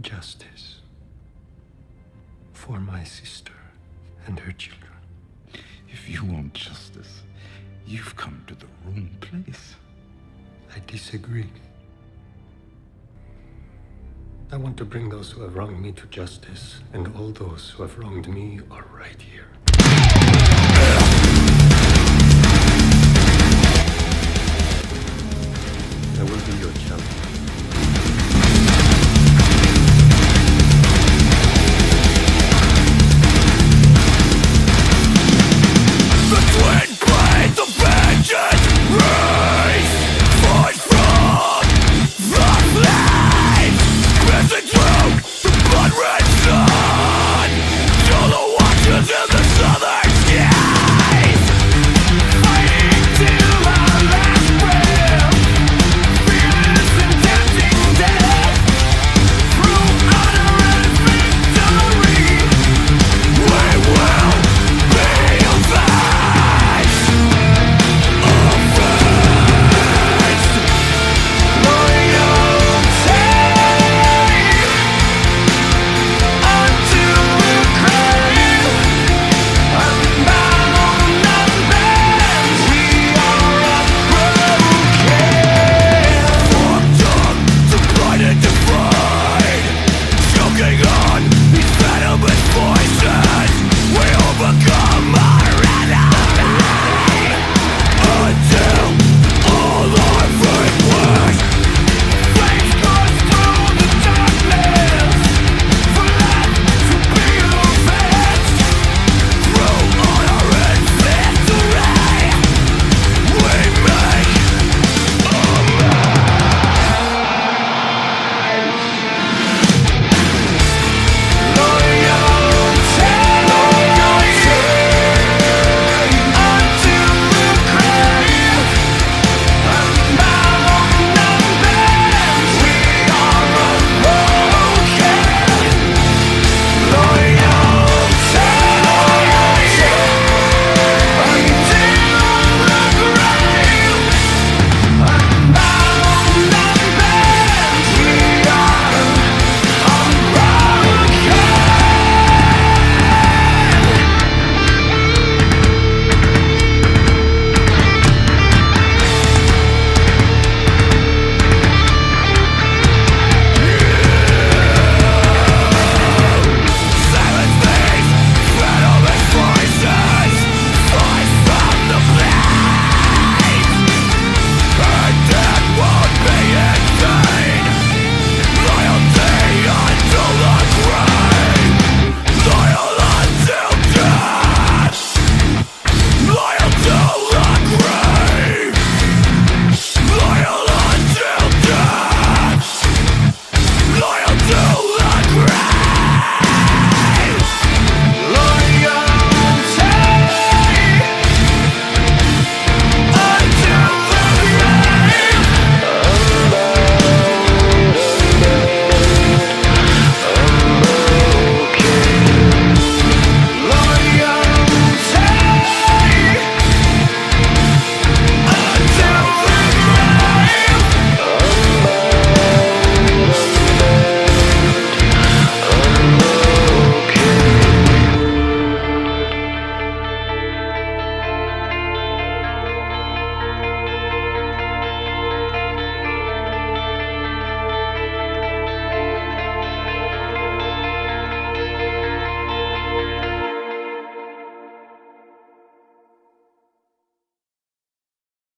justice for my sister and her children. If you want justice, you've come to the wrong place. I disagree. I want to bring those who have wronged me to justice, and all those who have wronged me are right here.